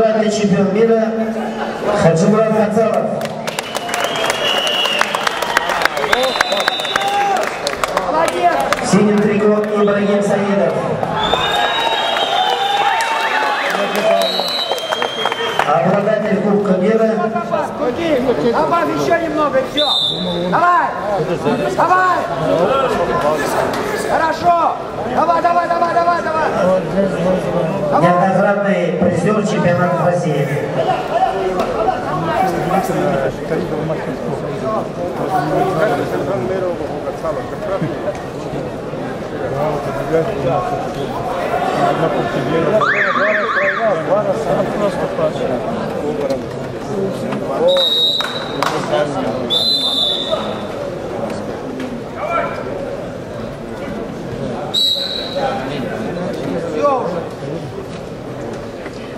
двукратный чемпион мира Хаджимурат Хацалов. В синем трико Ибрагим Саидов. Обладатель Кубка мира Добавь еще немного и все. Давай! Давай! Хорошо! Давай, давай, давай! Неоднократный призер чемпионата России.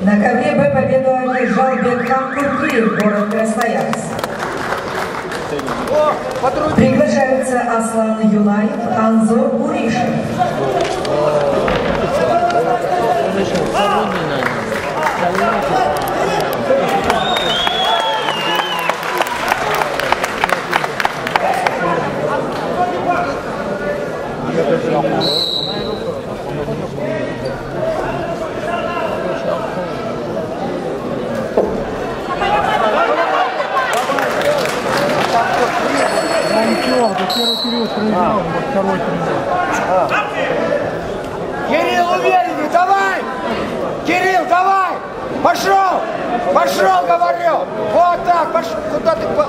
На ковре Б победу одержал Бекхан Куркиев, город Красноярск. Приглашаются Аслан Юлаев, Анзор Буришев. Кирилл уверенней, давай! Кирилл, давай! Пошел! Пошел, говорю! Вот так, пошел! Куда ты? по-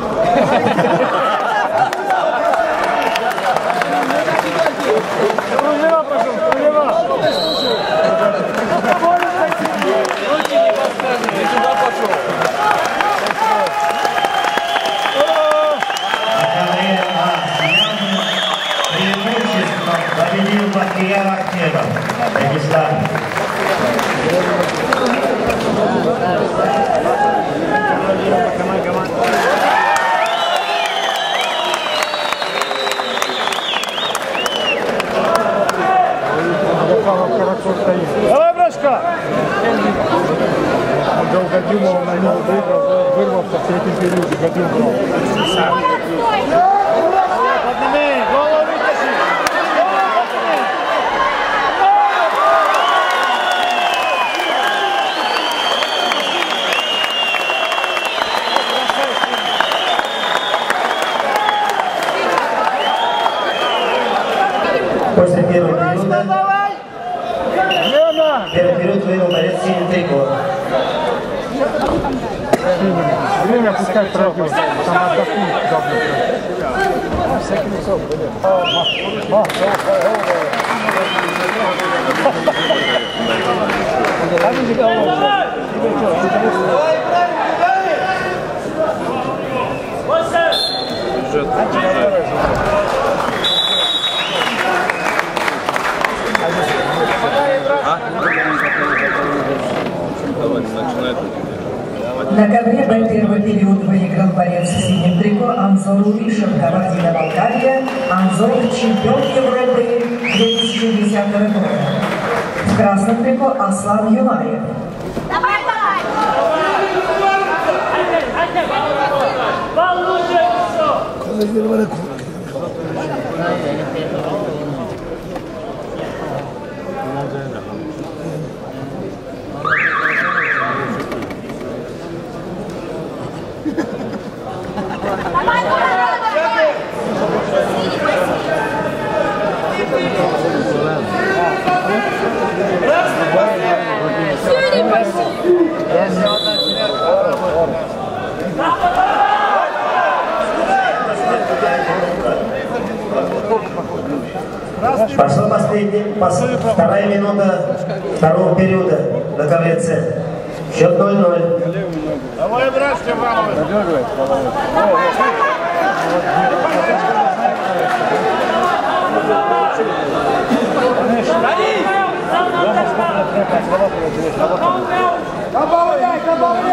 На ковре А с явным преимуществом победил Бахтияр Ахмедов. Дагестан. Давай, братишка! Долгодюмов на него вырвал, вырвался в третьем периоде, Гадюм Лена! первый период выиграл борец в синем трико. Время пускай пройдет, там отдохнуть должны. На ковре Б первый период выиграл борец в синем трико Анзор Уришев, Кабардино-Балкария. Анзор – чемпион Европы 2010 года. В красном трико Аслан Юлаев. Давай, давай! Давай, вторая минута второго периода на ковре С. Счет 0-0. Давай, братишка, Иванович! Добавляй, добавляй!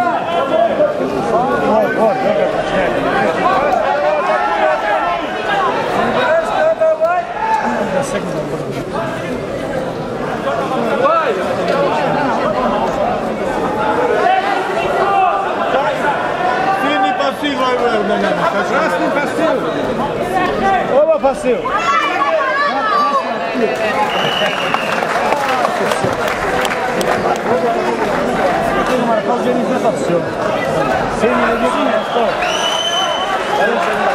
parceiro? Marcar o dinheiro em sensação. Sem ninguém, sem